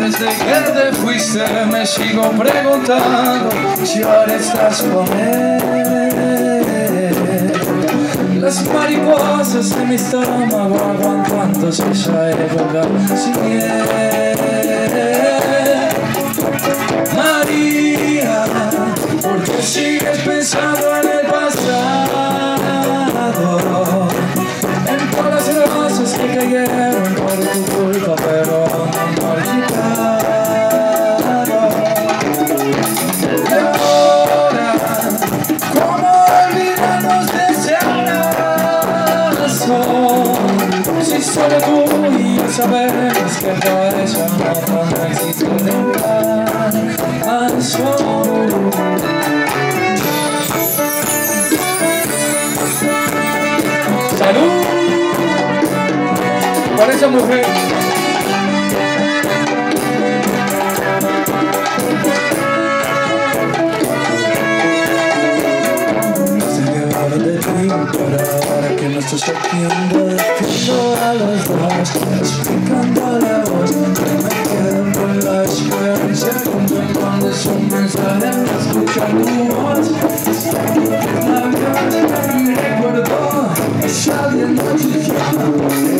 desde que te fuiste me sigo preguntando si ahora estás con él. Las mariposas en mi estómago aguantando esa época sin María, ¿por qué sigues pensando en el pasado? No estás aquí ando despido a los dos, explicando la voz, que me quedo con la escuela y en cuando es un mensaje, escuchar tu voz. Navidad y recuerdo, es alguien que te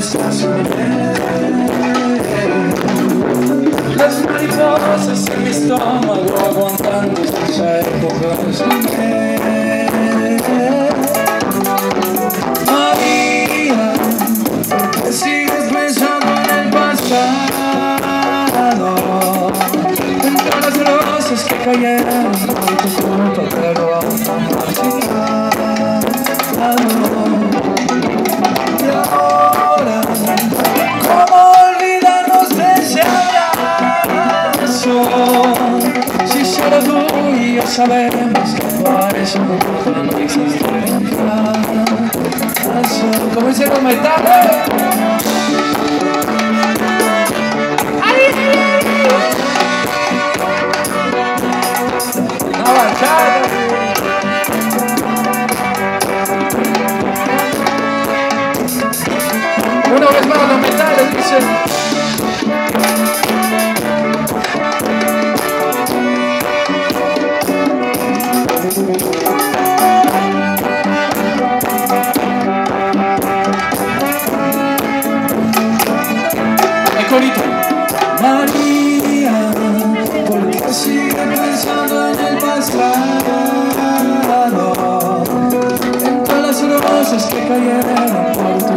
estás Las mariposas en mi estómago aguantando esa época sabemos que por eso no existe. Como dicen los metales. Una bachata. Una vez más los metales dicen. Pasado? En las rosas que cayeron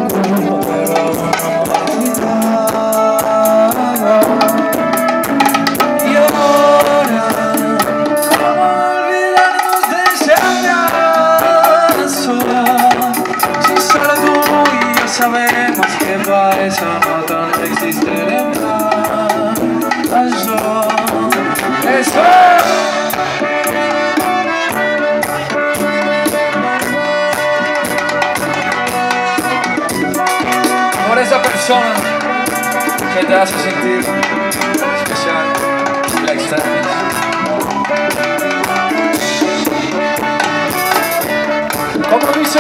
que te hace sentir especial, la extrañas. Como dice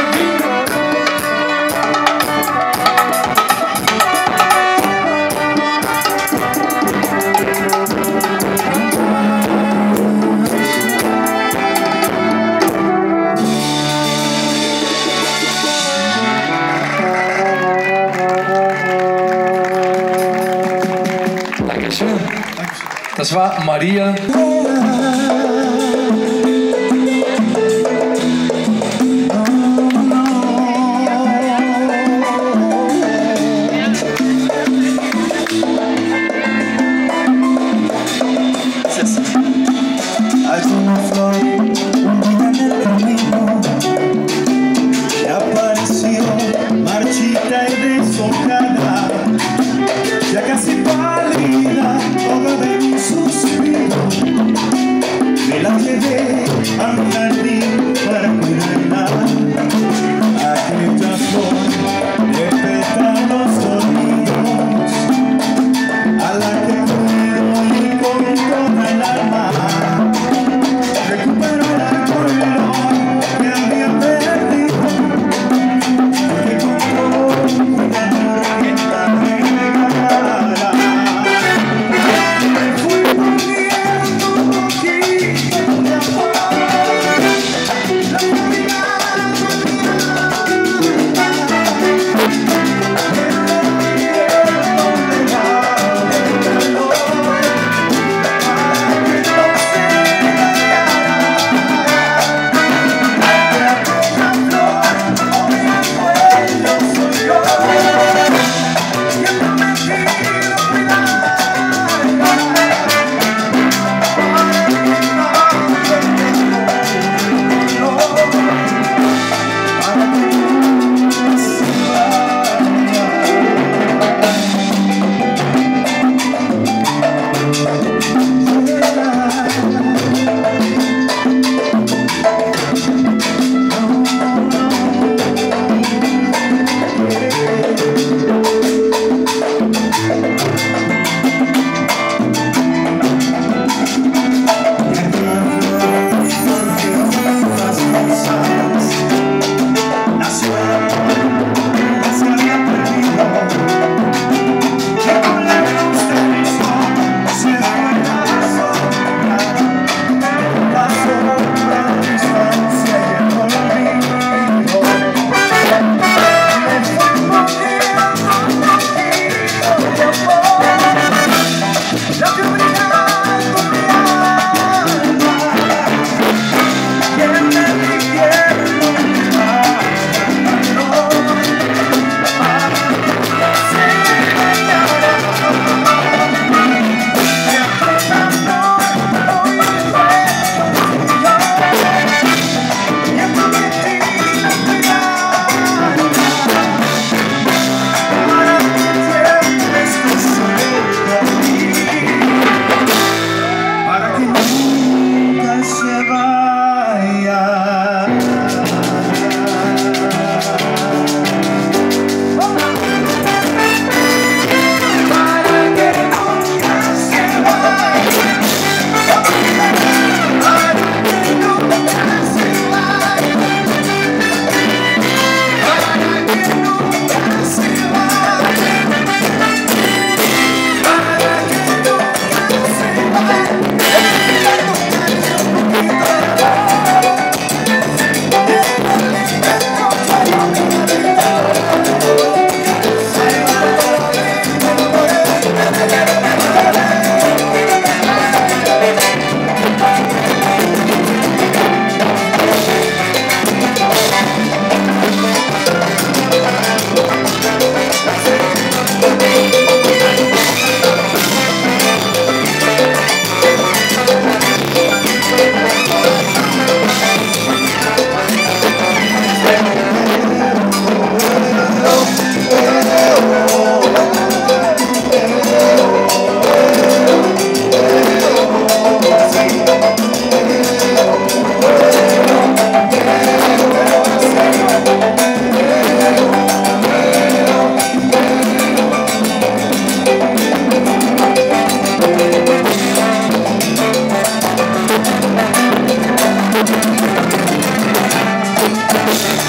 Maria.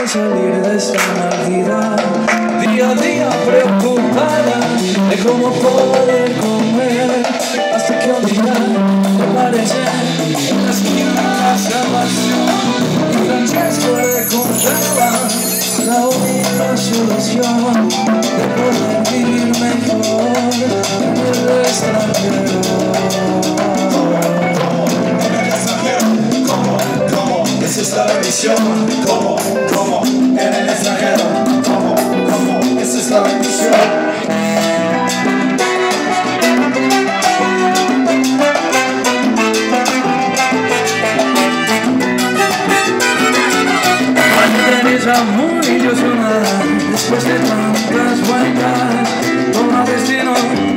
de salir de esta Navidad. Día a día preocupada de cómo poder comer. Hasta que un día aparece en la esquina la salvación. Y Francesco le la única solución de poder vivir mejor en el extranjero. Como, como, es la visión, como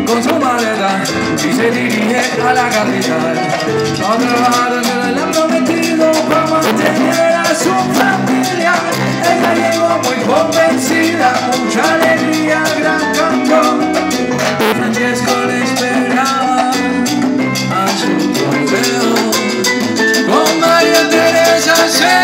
con su maleta y se dirige a la capital a trabajar en el prometido para mantener a su familia. Ella llegó muy convencida, mucha alegría, gran canto. Francesco le esperaba a su torneo con María Teresa.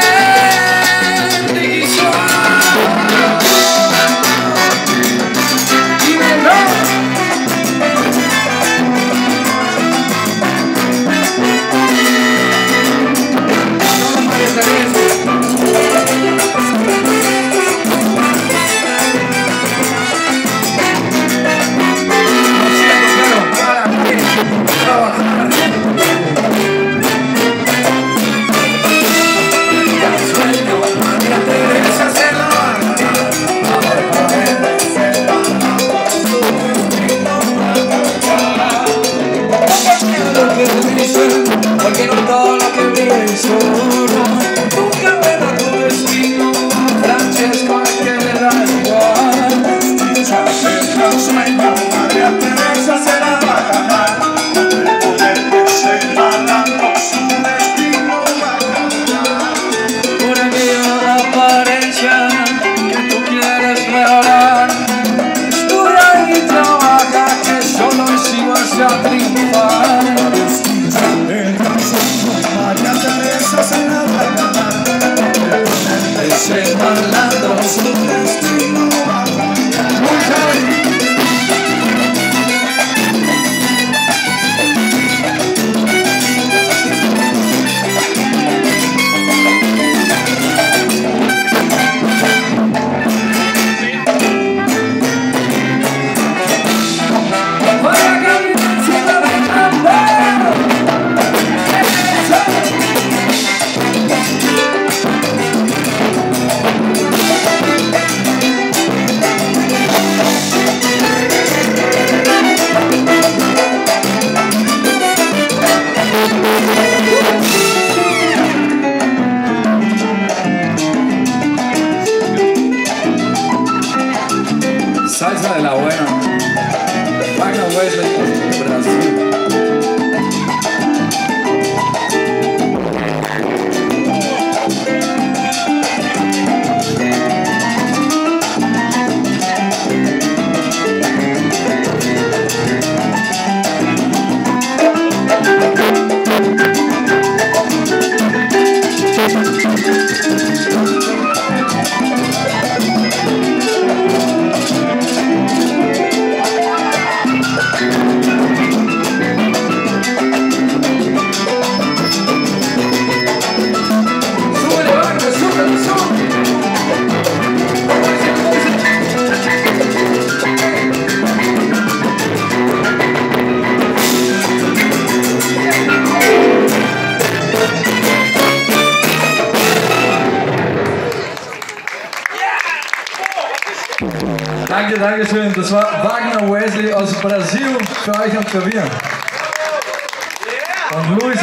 danke schön. Das war Wagner Wesley aus Brasilien für euch auf Klavier. Und Luis